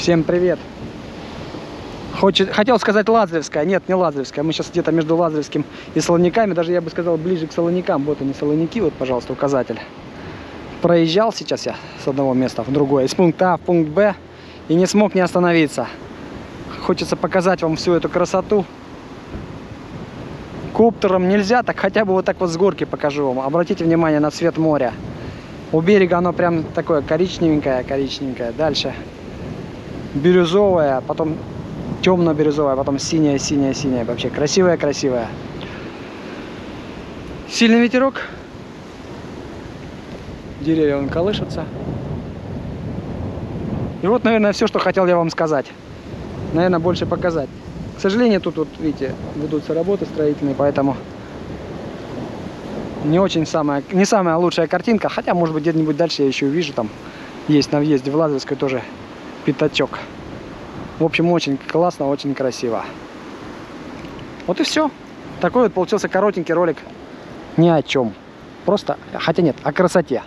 Всем привет! Хочет, хотел сказать Лазаревская, нет, не Лазаревская. Мы сейчас где-то между Лазаревским и Солониками, даже я бы сказал ближе к Солоникам. Вот они, Солоники, вот, пожалуйста, указатель. Проезжал сейчас я с одного места в другое, из пункта А в пункт Б, и не смог не остановиться. Хочется показать вам всю эту красоту. Коптером нельзя, так хотя бы вот так вот с горки покажу вам. Обратите внимание на цвет моря. У берега оно прям такое коричневенькое, коричневенькое. Дальше потом темно-бирюзовое, потом синяя, синяя, синяя. Вообще красивая, красивая. Сильный ветерок. Деревья он колышутся. И вот, наверное, все, что хотел я вам сказать. Наверное, больше показать. К сожалению, тут вот, видите, ведутся работы строительные, поэтому не очень самая, не самая лучшая картинка. Хотя, может быть, где-нибудь дальше я еще увижу, там есть на въезде в Лазаревскую тоже пятачок. В общем, очень классно, очень красиво. Вот и все. Такой вот получился коротенький ролик ни о чем. Просто, хотя нет, о красоте.